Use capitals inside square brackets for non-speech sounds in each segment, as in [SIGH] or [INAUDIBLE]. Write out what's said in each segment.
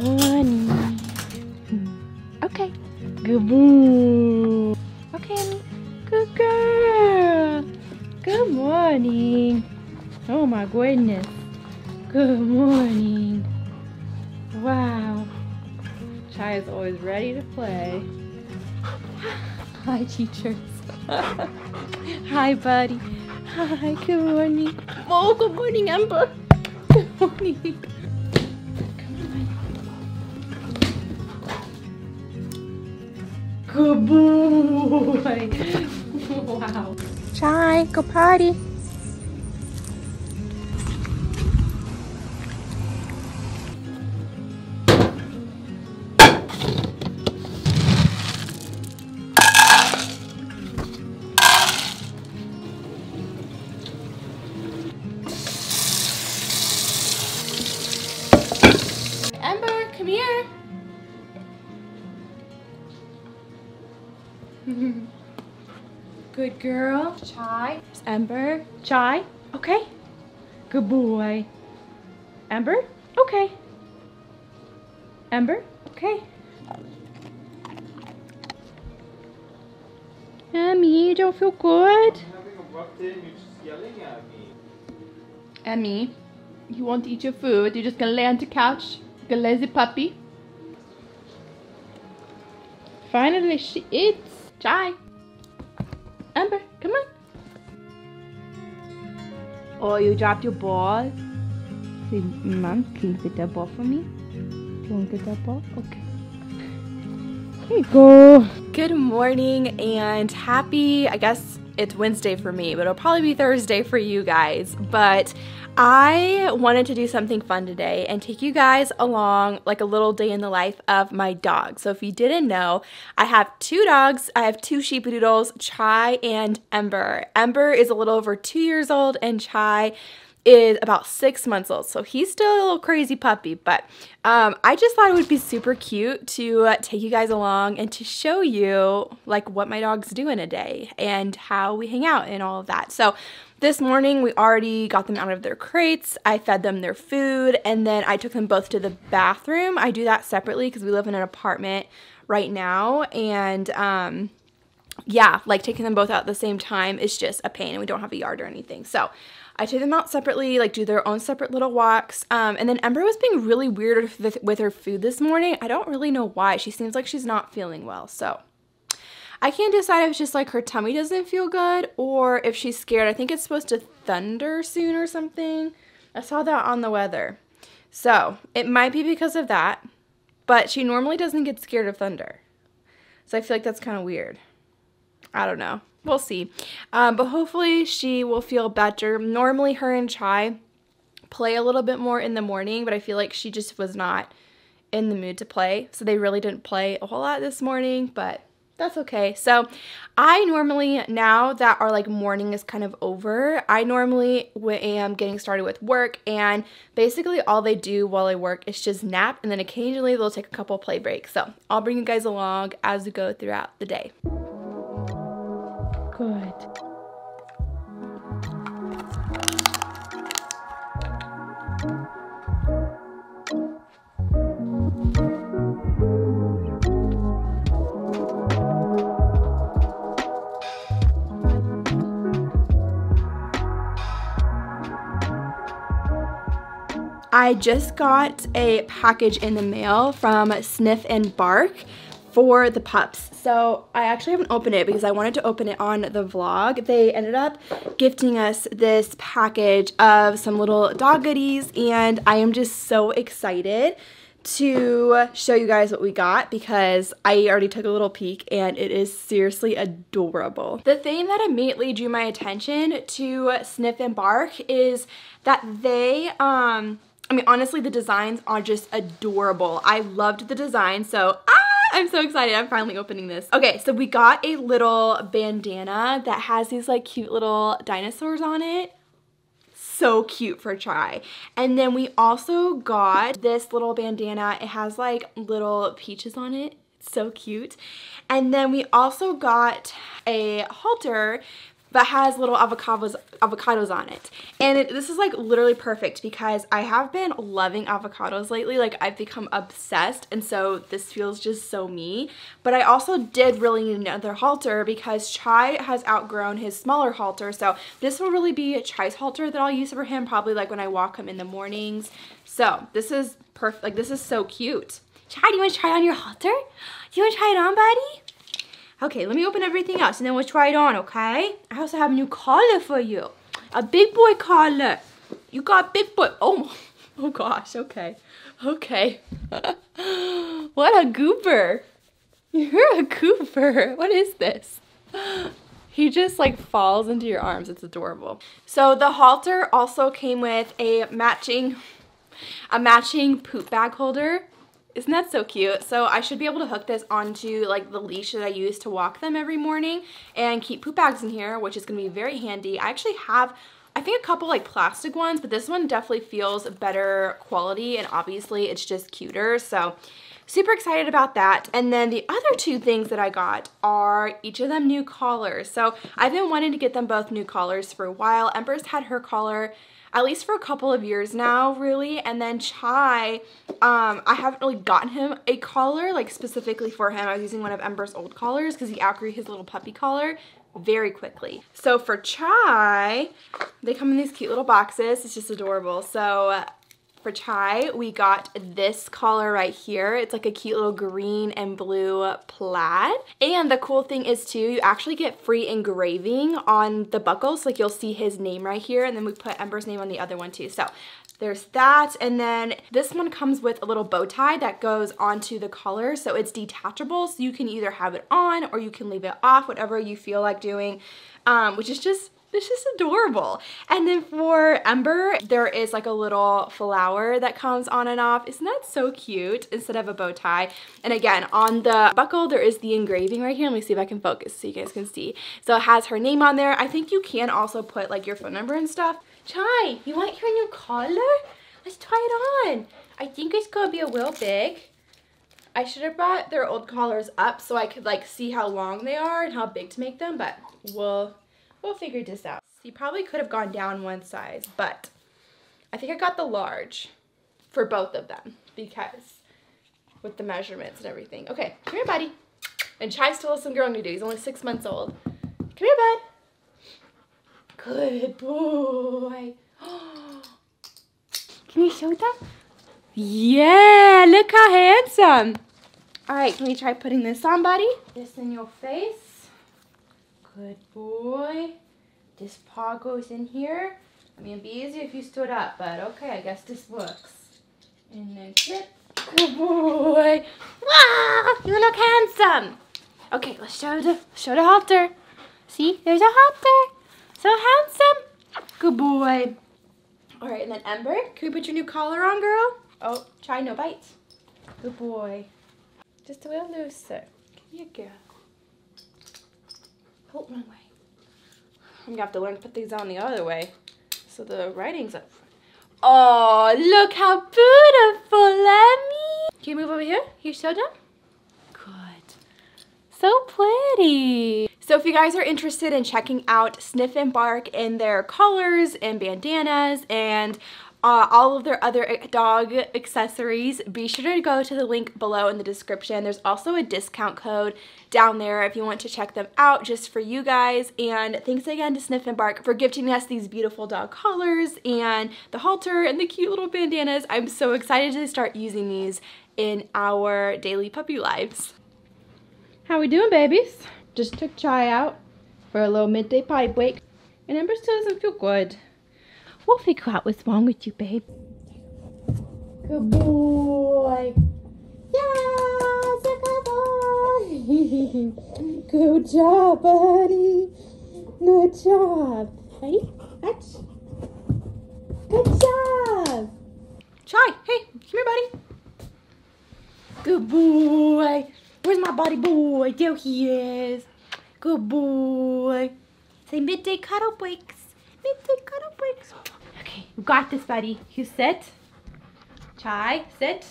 Hmm. morning. Okay. Good boy. Okay. Good girl. Good morning. Oh my goodness. Good morning. Wow. Chai is always ready to play. [LAUGHS] Hi, teachers. [LAUGHS] Hi, buddy. Hi, good morning. Oh, good morning, Ember. [LAUGHS] Good morning. Good boy. [LAUGHS] wow. Chai, go potty. Good girl. Chai. Ember. Chai. Okay. Good boy. Ember. Okay. Ember. Okay. Emmy, you don't feel good? I'm having a rough day and you're just yelling at me. Emmy, you won't eat your food. You're just gonna lay on the couch like a lazy puppy. Finally, she eats. Chai. Ember, come on. Oh, you dropped your ball. See, Mom, can you get that ball for me? Do you want to get that ball? Okay. Here you go. Good morning and happy, I guess it's Wednesday for me, but it'll probably be Thursday for you guys. But I wanted to do something fun today and take you guys along like a little day in the life of my dog. So if you didn't know, I have two dogs. I have two sheepadoodles, Chai and Ember. Ember is a little over two years old and Chai is about six months old. So he's still a little crazy puppy, but um, I just thought it would be super cute to uh, take you guys along and to show you like what my dogs do in a day and how we hang out and all of that. So this morning we already got them out of their crates. I fed them their food and then I took them both to the bathroom. I do that separately because we live in an apartment right now and um, yeah, like taking them both out at the same time is just a pain and we don't have a yard or anything. So I take them out separately, like do their own separate little walks. Um, and then Ember was being really weird with, with her food this morning. I don't really know why. She seems like she's not feeling well. So I can't decide if it's just like her tummy doesn't feel good or if she's scared. I think it's supposed to thunder soon or something. I saw that on the weather. So it might be because of that, but she normally doesn't get scared of thunder. So I feel like that's kind of weird. I don't know. We'll see. Um, but hopefully she will feel better. Normally her and Chai play a little bit more in the morning, but I feel like she just was not in the mood to play. So they really didn't play a whole lot this morning, but that's okay. So I normally, now that our like morning is kind of over, I normally am getting started with work and basically all they do while I work is just nap and then occasionally they'll take a couple play breaks. So I'll bring you guys along as we go throughout the day. Good. I just got a package in the mail from Sniff and Bark for the pups. So I actually haven't opened it because I wanted to open it on the vlog. They ended up gifting us this package of some little dog goodies and I am just so excited to show you guys what we got because I already took a little peek and it is seriously adorable. The thing that immediately drew my attention to Sniff and Bark is that they, um, I mean honestly the designs are just adorable. I loved the design so ah! I'm so excited. I'm finally opening this. Okay, so we got a little bandana that has these like cute little dinosaurs on it. So cute for Chai. And then we also got this little bandana. It has like little peaches on it. So cute. And then we also got a halter that has little avocados avocados on it. And it, this is like literally perfect because I have been loving avocados lately. Like I've become obsessed and so this feels just so me. But I also did really need another halter because Chai has outgrown his smaller halter. So this will really be Chai's halter that I'll use for him probably like when I walk him in the mornings. So this is perfect. Like this is so cute. Chai, do you want to try on your halter? Do you want to try it on, buddy? Okay, let me open everything else and then we'll try it on, okay? I also have a new collar for you. A big boy collar. You got big boy. Oh, [LAUGHS] oh gosh, okay. Okay. [LAUGHS] what a goober. You're a goober. [LAUGHS] What is this? [GASPS] He just like falls into your arms. It's adorable. So the halter also came with a matching, a matching poop bag holder isn't that so cute? So I should be able to hook this onto like the leash that I use to walk them every morning and keep poop bags in here, which is gonna be very handy. I actually have I think a couple like plastic ones, but this one definitely feels better quality and obviously it's just cuter. So super excited about that. And then the other two things that I got are each of them new collars. So I've been wanting to get them both new collars for a while. Ember's had her collar at least for a couple of years now, really. And then Chai, um, I haven't really gotten him a collar, like specifically for him. I was using one of Ember's old collars because he outgrew his little puppy collar very quickly. So for Chai, they come in these cute little boxes. It's just adorable. So for Chai, we got this collar right here. It's like a cute little green and blue plaid. And the cool thing is too, you actually get free engraving on the buckles. Like you'll see his name right here and then we put Ember's name on the other one too. So there's that and then this one comes with a little bow tie that goes onto the collar so it's detachable so you can either have it on or you can leave it off whatever you feel like doing um, which is just it's just adorable. And then for Ember, there is like a little flower that comes on and off. Isn't that so cute? Instead of a bow tie. And again, on the buckle, there is the engraving right here. Let me see if I can focus so you guys can see. So it has her name on there. I think you can also put like your phone number and stuff. Chai, you want your new collar? Let's try it on. I think it's gonna be a little big. I should have brought their old collars up so I could like see how long they are and how big to make them, but we'll We'll figure this out. You probably could have gone down one size, but I think I got the large for both of them because with the measurements and everything. Okay, come here, buddy. And Chai still has some growing to do. He's only six months old. Come here, bud. Good boy. [GASPS] Can you show them? Yeah, look how handsome. All right, can we try putting this on, buddy? This in your face. Good boy. This paw goes in here. I mean, it'd be easier if you stood up, but okay, I guess this works. And then clip. Good boy. Wow, you look handsome. Okay, let's show the show the halter. See, there's a halter. So handsome. Good boy. All right, and then Ember, can we put your new collar on, girl? Oh, try no bites. Good boy. Just a little looser. Come here, girl. Oh, wrong way. I'm gonna have to learn to put these on the other way. So the writing's up Oh, look how beautiful, Lemmy. Can you move over here? You show them? Good. So pretty. So if you guys are interested in checking out Sniff and Bark in their collars and bandanas and uh, all of their other dog accessories, be sure to go to the link below in the description. There's also a discount code down there if you want to check them out just for you guys. And thanks again to Sniff and Bark for gifting us these beautiful dog collars and the halter and the cute little bandanas. I'm so excited to start using these in our daily puppy lives. How we doing, babies? Just took Chai out for a little midday pipe wake. And Ember still doesn't feel good. We'll figure out what's wrong with you, babe. Good boy. Yes, a good boy. good job, buddy. Good job. Ready? That's good job. Chai, hey, come here, buddy. Good boy. Where's my buddy boy? There he is. Good boy. Say midday cuddle breaks. Midday cuddle breaks. You got this, buddy. You sit. Chai, sit.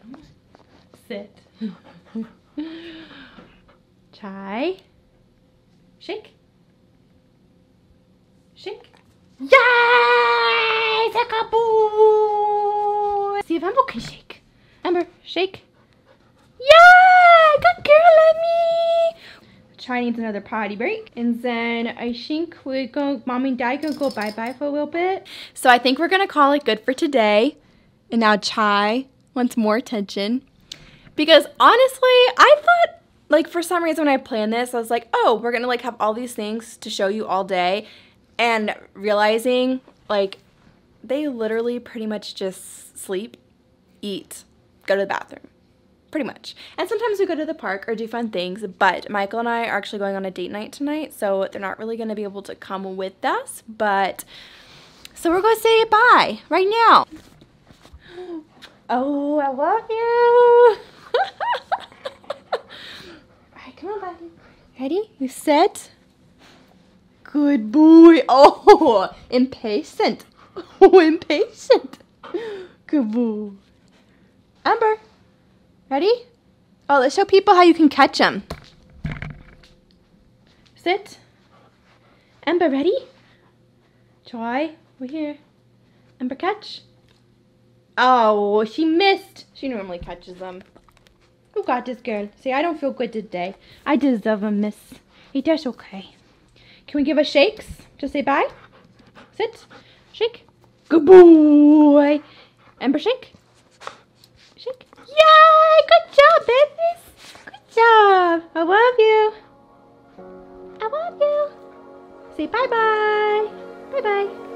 Come on. Sit. Chai. Shake. Shake. Yay! a boy! See if Ember can shake. Ember, shake. Yeah! Good girl, Emmy! Chai needs another potty break. And then I think we go, mom and dad gonna go bye-bye for a little bit. So I think we're gonna call it good for today. And now Chai wants more attention. Because honestly, I thought, like for some reason when I planned this, I was like, oh, we're gonna like have all these things to show you all day. And realizing like they literally pretty much just sleep, eat, go to the bathroom pretty much. And sometimes we go to the park or do fun things, but Michael and I are actually going on a date night tonight, so they're not really going to be able to come with us, but so we're going to say bye right now. Oh, I love you. [LAUGHS] All right, come on, buddy. Ready? You set? Good boy. Oh, impatient. [LAUGHS] Oh, impatient. Good boy. Ember. Ready? Oh, let's show people how you can catch them. Sit. Ember, ready? Try. We're here. Ember, catch. Oh, she missed. She normally catches them. Who oh, got this girl? See, I don't feel good today. I deserve a miss. It is okay. Can we give us shakes? Just say bye. Sit. Shake. Good boy. Ember, shake. Shake. Yay! Good job, babies. Good job. I love you. I love you. Say bye-bye. Bye-bye.